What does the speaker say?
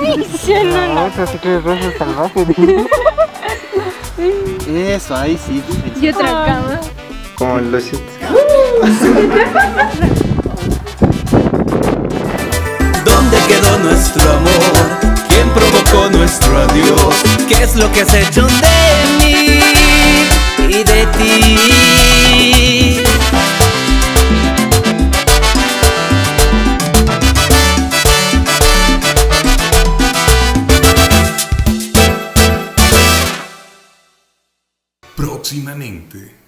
No, eso sí que es rosa salvaje. Eso, ahí sí. Y otra cama. Como los ¿Dónde quedó nuestro amor? ¿Quién provocó nuestro adiós? ¿Qué es lo que has hecho de Próximamente.